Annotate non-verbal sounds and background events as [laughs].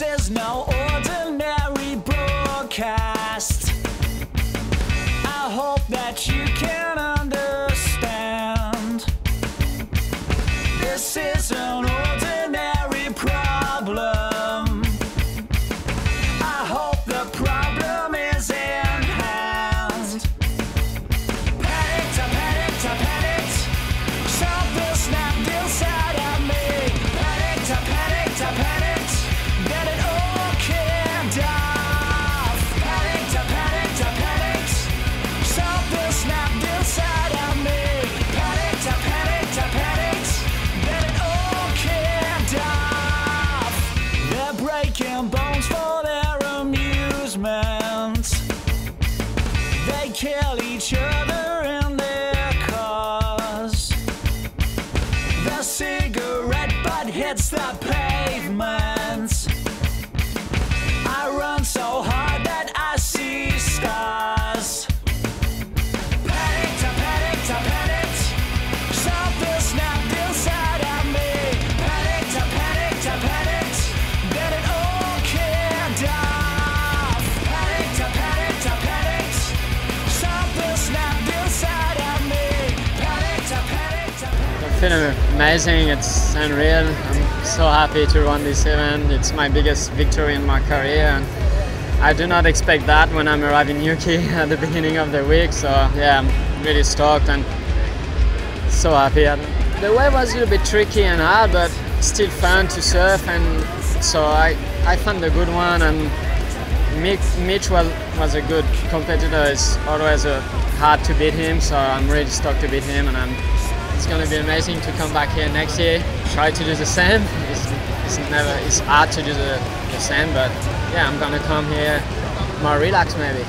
This is no ordinary broadcast. I hope that you can understand. This is kill each other in their cars. The cigarette butt hits the pavement. I'm feeling amazing. It's unreal. I'm so happy to run this event. It's my biggest victory in my career. And I do not expect that when I'm arriving Yuki [laughs] at the beginning of the week. So yeah, I'm really stoked and so happy. The wave was a little bit tricky and hard, but still fun to surf. And so I, I found a good one. And Mitch, Mitch was, was a good competitor. It's always uh hard to beat him. So I'm really stoked to beat him. And I'm it's going to be amazing to come back here next year. Try to do the same. It's, it's never. It's hard to do the, the same, but yeah, I'm gonna come here more relaxed maybe.